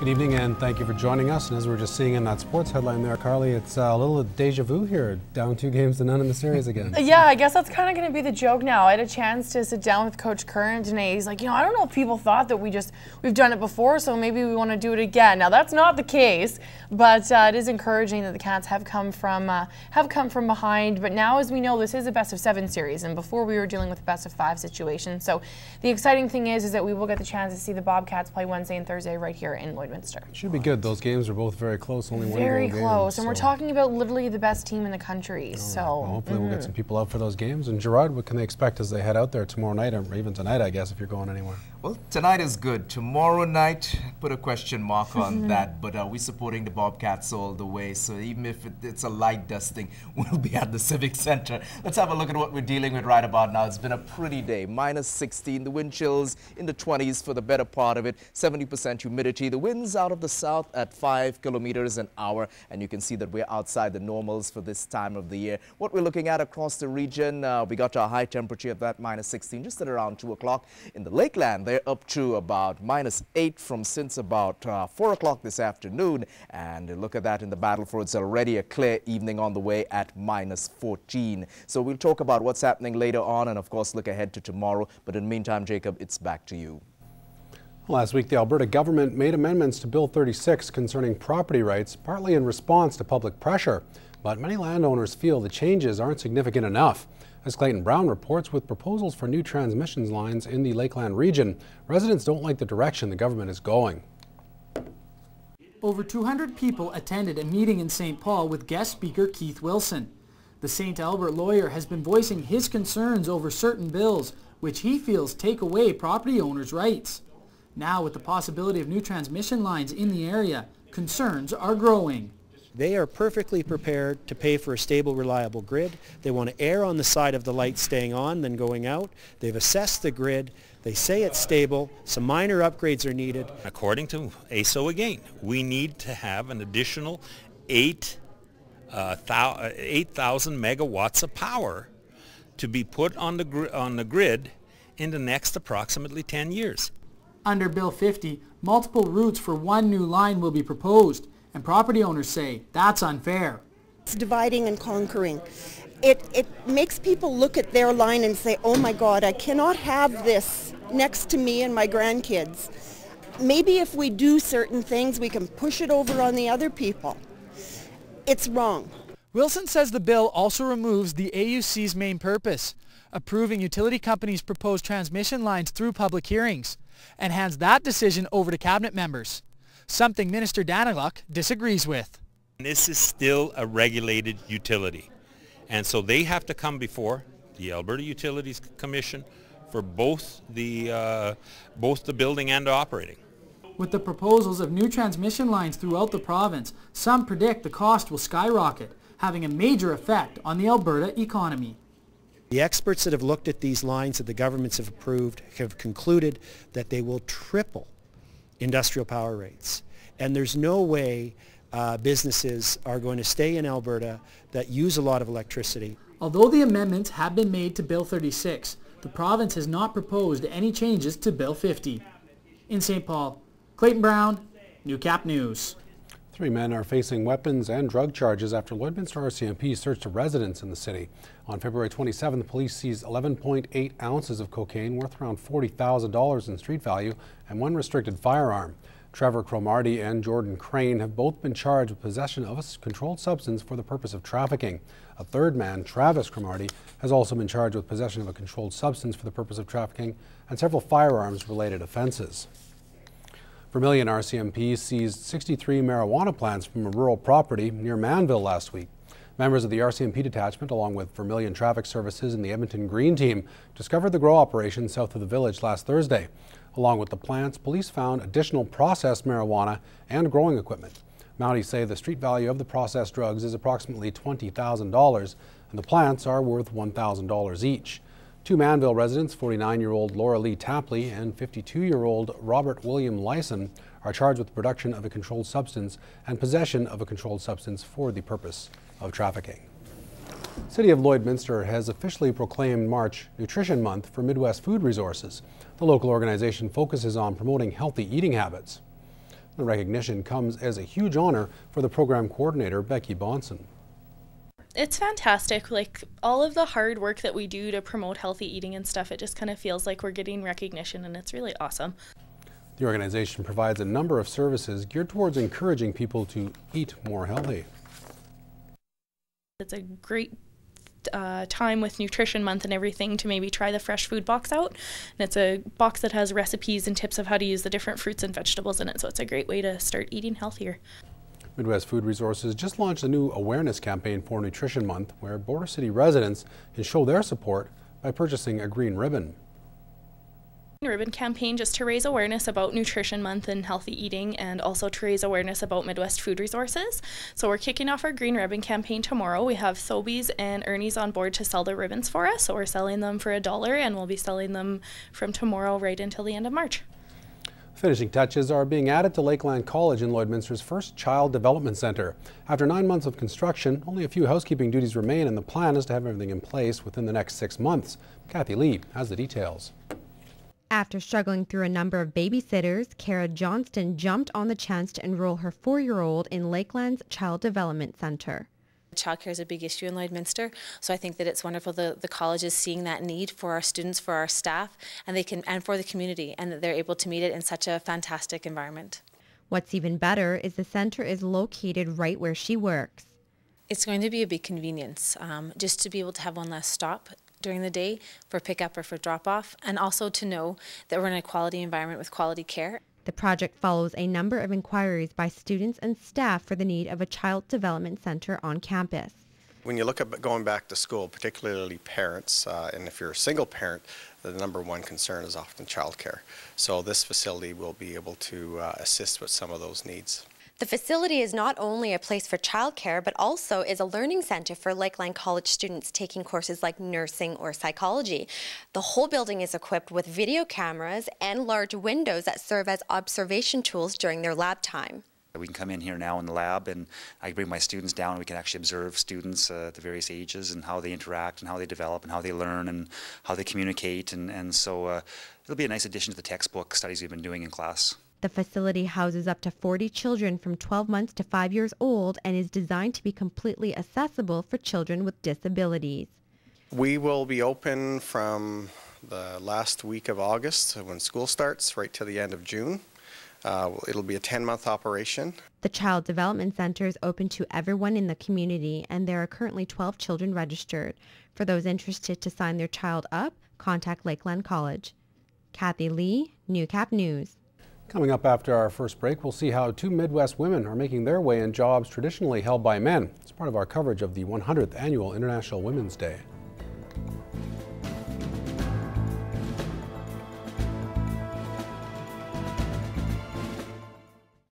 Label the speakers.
Speaker 1: Good evening and thank you for joining us. And as we are just seeing in that sports headline there, Carly, it's a little deja vu here, down two games to none in the series again.
Speaker 2: Yeah, I guess that's kind of going to be the joke now. I had a chance to sit down with Coach Curran today. He's like, you know, I don't know if people thought that we just, we've done it before, so maybe we want to do it again. Now, that's not the case, but uh, it is encouraging that the Cats have come from, uh, have come from behind. But now, as we know, this is a best of seven series, and before we were dealing with a best of five situation. So the exciting thing is, is that we will get the chance to see the Bobcats play Wednesday and Thursday right here in Lloydminster.
Speaker 1: Should be good. Those games are both very close, only one
Speaker 2: Very close,
Speaker 1: games,
Speaker 2: and we're talking about literally the best team in the country. so
Speaker 1: Well, hopefully we'll get
Speaker 2: mhm.
Speaker 1: some people out for those games. And Gerard, what can they expect as they head out there tomorrow night, or even tonight, I guess, if you're going anywhere?
Speaker 3: Well, tonight is good. Tomorrow night, put a question mark on that. But uh, we're supporting the Bobcats all the way. So even if it, it's a light dusting, we'll be at the Civic Center. Let's have a look at what we're dealing with right about now. It's been a pretty day. Minus 16. The wind chills in the 20s for the better part of it. 70% humidity. The winds out of the south at 5 kilometers an hour. And you can see that we're outside the normals for this time of the year. What we're looking at across the region, uh, we got to a high temperature of that minus 16 just at around 2 o'clock. In the Lakeland, they're up to about minus 8 from since about uh, 4 o'clock this afternoon. And look at that in the Battleford. It's already a clear evening on the way at minus 14. So we'll talk about what's happening later on and, of course, look ahead to tomorrow. But in the meantime, Jacob, it's back to you.
Speaker 1: Last week, the Alberta government made amendments to Bill 36 concerning property rights, partly in response to public pressure. But many landowners feel the changes aren't significant enough. As Clayton Brown reports, with proposals for new transmission lines in the Lakeland region, residents don't like the direction the government is going.
Speaker 4: Over 200 people attended a meeting in St. Paul with guest speaker Keith Wilson. The St. Albert lawyer has been voicing his concerns over certain bills, which he feels take away property owners' rights. Now, with the possibility of new transmission lines in the area, concerns are growing.
Speaker 5: They are perfectly prepared to pay for a stable, reliable grid. They want to err on the side of the light staying on than going out. They've assessed the grid. They say it's stable. Some minor upgrades are needed.
Speaker 6: According to ASO again, we need to have an additional 8 uh, thou- uh, 8,000 megawatts of power to be put on the, gr- on the grid in the next approximately 10 years.
Speaker 4: Under Bill 50, multiple routes for one new line will be proposed, and property owners say that's unfair.
Speaker 7: It's dividing and conquering. It, it makes people look at their line and say, oh my God, I cannot have this next to me and my grandkids. Maybe if we do certain things, we can push it over on the other people. It's wrong.
Speaker 8: Wilson says the bill also removes the AUC's main purpose, approving utility companies' proposed transmission lines through public hearings, and hands that decision over to cabinet members, something Minister Daniluk disagrees with.
Speaker 6: This is still a regulated utility. And so they have to come before the Alberta Utilities Commission for both the, uh, both the building and the operating.
Speaker 4: With the proposals of new transmission lines throughout the province, some predict the cost will skyrocket, having a major effect on the Alberta economy.
Speaker 5: The experts that have looked at these lines that the governments have approved have concluded that they will triple industrial power rates. And there's no way uh, businesses are going to stay in Alberta that use a lot of electricity.
Speaker 4: Although the amendments have been made to Bill 36, the province has not proposed any changes to Bill 50. In St. Paul, Clayton Brown, Newcap News.
Speaker 1: Three men are facing weapons and drug charges after Lloydminster RCMP searched a residence in the city. On February 27th, the police seized 11.8 ounces of cocaine worth around $40,000 in street value and one restricted firearm. Trevor Cromarty and Jordan Crane have both been charged with possession of a controlled substance for the purpose of trafficking. A third man, Travis Cromarty, has also been charged with possession of a controlled substance for the purpose of trafficking and several firearms related offenses. Vermilion RCMP seized 63 marijuana plants from a rural property near Mannville last week. Members of the RCMP detachment, along with Vermilion Traffic Services and the Edmonton Green Team, discovered the grow operation south of the village last Thursday. Along with the plants, police found additional processed marijuana and growing equipment. Mounties say the street value of the processed drugs is approximately $20,000 and the plants are worth $1,000 each. Two Mannville residents, 49-year-old Laura Lee Tapley and 52-year-old Robert William Lyson, are charged with production of a controlled substance and possession of a controlled substance for the purpose of trafficking. City of Lloydminster has officially proclaimed March Nutrition Month for Midwest Food Resources. The local organization focuses on promoting healthy eating habits. The recognition comes as a huge honor for the program coordinator, Becky Bonson.
Speaker 9: It's fantastic. Like all of the hard work that we do to promote healthy eating and stuff, it just kind of feels like we're getting recognition and it's really awesome.
Speaker 1: The organization provides a number of services geared towards encouraging people to eat more healthy.
Speaker 9: It's a great uh, time with Nutrition Month and everything to maybe try the fresh food box out. And it's a box that has recipes and tips of how to use the different fruits and vegetables in it. So it's a great way to start eating healthier.
Speaker 1: Midwest Food Resources just launched a new awareness campaign for Nutrition Month where Border City residents can show their support by purchasing a green ribbon
Speaker 9: ribbon campaign just to raise awareness about Nutrition Month and healthy eating and also to raise awareness about Midwest food resources. So we're kicking off our green ribbon campaign tomorrow. We have Sobeys and Ernie's on board to sell the ribbons for us. So we're selling them for a dollar and we'll be selling them from tomorrow right until the end of March.
Speaker 1: Finishing touches are being added to Lakeland College in Lloydminster's first Child Development Center. After nine months of construction, only a few housekeeping duties remain and the plan is to have everything in place within the next six months. Kathy Lee has the details.
Speaker 10: After struggling through a number of babysitters, Kara Johnston jumped on the chance to enroll her four-year-old in Lakeland's Child Development Center.
Speaker 11: Childcare is a big issue in Lloydminster, so I think that it's wonderful the, the college is seeing that need for our students, for our staff, and they can and for the community, and that they're able to meet it in such a fantastic environment.
Speaker 10: What's even better is the center is located right where she works.
Speaker 11: It's going to be a big convenience um, just to be able to have one less stop during the day for pickup or for drop off, and also to know that we're in a quality environment with quality care.
Speaker 10: The project follows a number of inquiries by students and staff for the need of a child development center on campus.
Speaker 12: When you look at going back to school, particularly parents, uh, and if you're a single parent, the number one concern is often childcare. So this facility will be able to uh, assist with some of those needs.
Speaker 13: The facility is not only a place for childcare, but also is a learning center for Lakeland College students taking courses like nursing or psychology. The whole building is equipped with video cameras and large windows that serve as observation tools during their lab time.
Speaker 14: We can come in here now in the lab and I bring my students down we can actually observe students uh, at the various ages and how they interact and how they develop and how they learn and how they communicate and, and so uh, it'll be a nice addition to the textbook studies we've been doing in class.
Speaker 10: The facility houses up to 40 children from 12 months to 5 years old and is designed to be completely accessible for children with disabilities.
Speaker 12: We will be open from the last week of August when school starts right to the end of June. Uh, it'll be a 10-month operation.
Speaker 10: The Child Development Center is open to everyone in the community and there are currently 12 children registered. For those interested to sign their child up, contact Lakeland College. Kathy Lee, Newcap News.
Speaker 1: Coming up after our first break, we'll see how two Midwest women are making their way in jobs traditionally held by men. It's part of our coverage of the 100th Annual International Women's Day.